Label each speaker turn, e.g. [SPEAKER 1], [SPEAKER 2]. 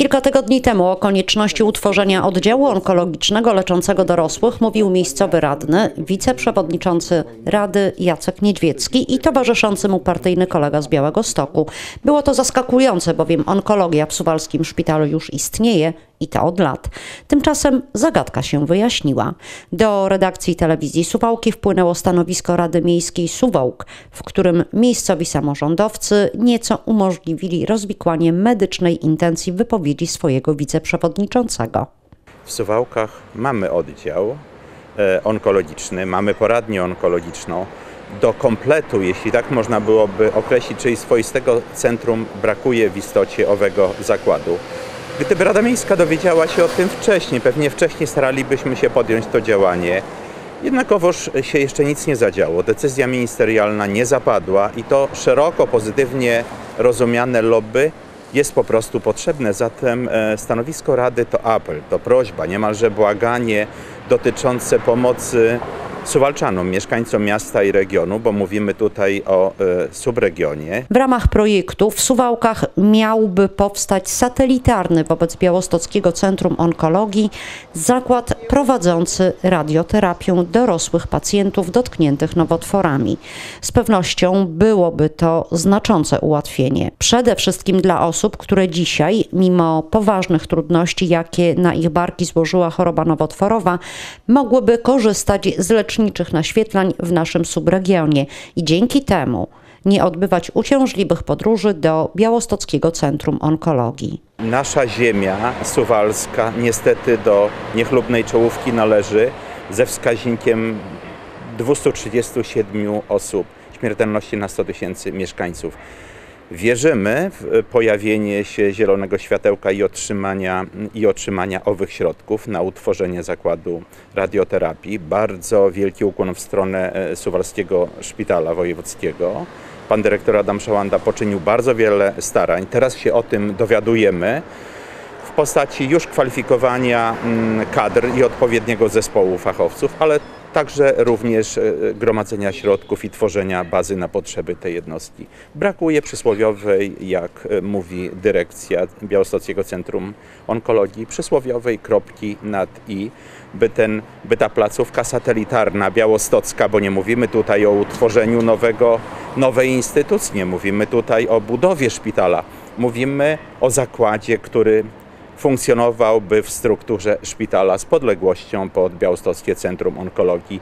[SPEAKER 1] Kilka tygodni temu o konieczności utworzenia oddziału onkologicznego leczącego dorosłych mówił miejscowy radny, wiceprzewodniczący Rady Jacek Niedźwiecki i towarzyszący mu partyjny kolega z Białego Stoku. Było to zaskakujące, bowiem onkologia w Suwalskim Szpitalu już istnieje i to od lat. Tymczasem zagadka się wyjaśniła. Do redakcji telewizji Suwałki wpłynęło stanowisko Rady Miejskiej Suwałk, w którym miejscowi samorządowcy nieco umożliwili rozwikłanie medycznej intencji wypowiedzi swojego wiceprzewodniczącego.
[SPEAKER 2] W Suwałkach mamy oddział e, onkologiczny, mamy poradnię onkologiczną. Do kompletu, jeśli tak można byłoby określić, czyli swoistego centrum brakuje w istocie owego zakładu. Gdyby Rada Miejska dowiedziała się o tym wcześniej, pewnie wcześniej staralibyśmy się podjąć to działanie. Jednakowoż się jeszcze nic nie zadziało. Decyzja ministerialna nie zapadła i to szeroko pozytywnie rozumiane lobby jest po prostu potrzebne. Zatem e, stanowisko Rady to apel, to prośba, niemalże błaganie dotyczące pomocy Suwalczanom, mieszkańcom miasta i regionu, bo mówimy tutaj o e, subregionie.
[SPEAKER 1] W ramach projektu w Suwałkach miałby powstać satelitarny wobec Białostockiego Centrum Onkologii zakład prowadzący radioterapię dorosłych pacjentów dotkniętych nowotworami. Z pewnością byłoby to znaczące ułatwienie. Przede wszystkim dla osób, które dzisiaj, mimo poważnych trudności, jakie na ich barki złożyła choroba nowotworowa, mogłyby korzystać z leczniczych naświetlań w naszym subregionie i dzięki temu nie odbywać uciążliwych podróży do Białostockiego Centrum Onkologii.
[SPEAKER 2] Nasza ziemia suwalska niestety do niechlubnej czołówki należy ze wskaźnikiem 237 osób śmiertelności na 100 tysięcy mieszkańców. Wierzymy w pojawienie się zielonego światełka i otrzymania, i otrzymania owych środków na utworzenie zakładu radioterapii. Bardzo wielki ukłon w stronę e, Suwalskiego Szpitala Wojewódzkiego. Pan dyrektor Adam Szałanda poczynił bardzo wiele starań. Teraz się o tym dowiadujemy w postaci już kwalifikowania mm, kadr i odpowiedniego zespołu fachowców, ale także również e, gromadzenia środków i tworzenia bazy na potrzeby tej jednostki. Brakuje przysłowiowej, jak e, mówi dyrekcja Białostockiego Centrum Onkologii, przysłowiowej kropki nad i, by, ten, by ta placówka satelitarna białostocka, bo nie mówimy tutaj o utworzeniu nowego, nowej instytucji, nie mówimy tutaj o budowie szpitala, mówimy o zakładzie, który funkcjonowałby w strukturze szpitala z podległością pod Białostockie Centrum Onkologii.